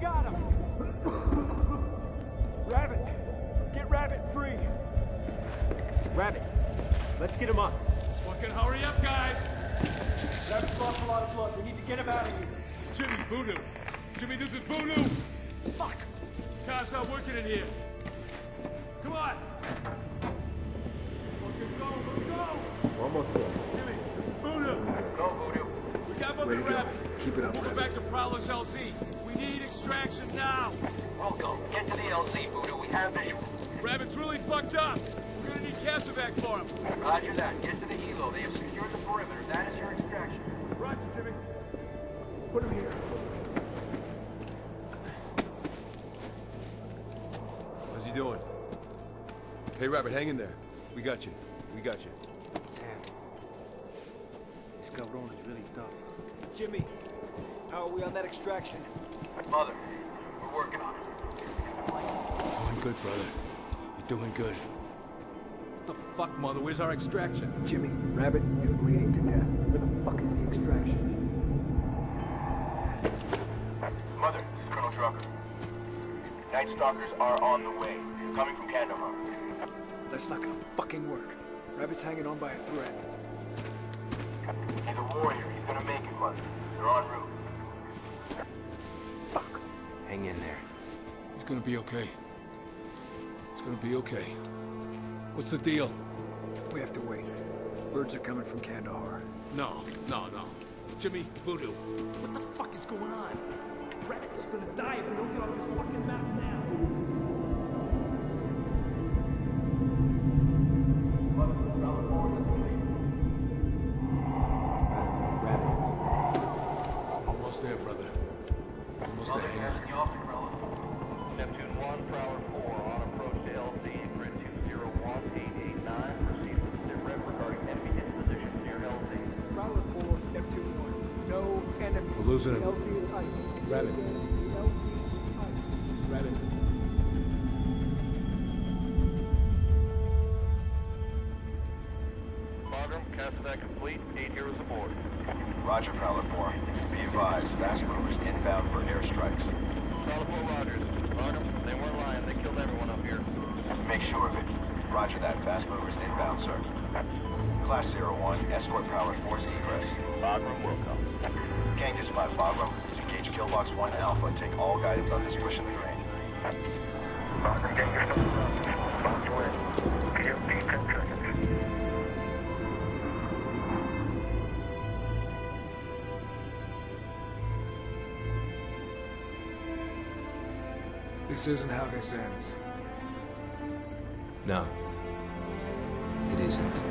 got him! Rabbit! Get Rabbit free! Rabbit, let's get him up. Fucking hurry up, guys! Rabbit's lost a lot of blood. We need to get him out of here. Jimmy, Voodoo! Jimmy, this is Voodoo! Fuck! Cops not working in here. Come on! Fucking go, let's go! We're almost there. Jimmy, this is Voodoo! Go, Voodoo. We got one Way with to go. Rabbit. Keep it up, Moving Rabbit. back to Prowler's LZ. We need extraction now! We'll go. Get to the LZ, Voodoo. We have visual. Rabbit's really fucked up. We're gonna need Casevac for him. Roger that. Get to the helo. They have secured the perimeter. That is your extraction. Roger, Jimmy. Put him here. How's he doing? Hey, Rabbit, hang in there. We got you. We got you. Damn. This cabron is really tough. Jimmy, how are we on that extraction? Mother, we're working on it. Doing good, brother. You're doing good. What the fuck, Mother? Where's our extraction? Jimmy, Rabbit is bleeding to death. Where the fuck is the extraction? Mother, this is Colonel Drucker. Night Stalkers are on the way. Coming from Kandahar. That's not gonna fucking work. Rabbit's hanging on by a thread. He's warrior. He's gonna make it, Mother. They're en route. Fuck. Hang in there. He's gonna be okay. It's gonna be okay. What's the deal? We have to wait. Birds are coming from Kandahar. No, no, no. Jimmy, Voodoo. What the fuck is going on? Rabbit is gonna die if we don't get off this fucking mountain now. Almost there, brother. Almost there. Hang on. Asking you off, Umbrella. Neptune 1, Prowler 4, on approach to LZ, grid 201889. Proceed with sit rep regarding enemy hit near LZ. Prowler 4, Neptune 1. No enemy. We're losing him. The LZ is ice. Rabbit. again, The LZ is ice. Rabbit. Complete, eight heroes aboard. Roger, Prowler 4. Be advised, fast movers inbound for airstrikes. Prowler 4 Rogers. Bagram, they weren't lying, they killed everyone up here. Make sure of it. Roger that. Fast movers inbound, sir. Class 01, escort Prowler 4's egress. Bagram will come. Gang dispatch Bagram. Engage Killbox 1 Alpha and take all guidance on this push in the range. Bagram, gang yourself. Box away. POP 10 seconds. This isn't how this ends. No. It isn't.